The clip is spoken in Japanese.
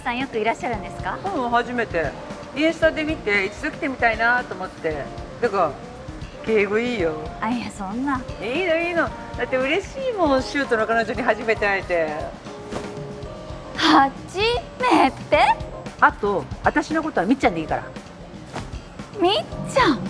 さんよくいらっしゃるんですか？うん初めて。インスタで見て一度来てみたいなと思って。だから敬語いいよ。あいやそんな。いいのいいの。だって嬉しいもんシュートの彼女に初めて会えて。初めて？あと私のことはみっちゃんでいいから。みっちゃん？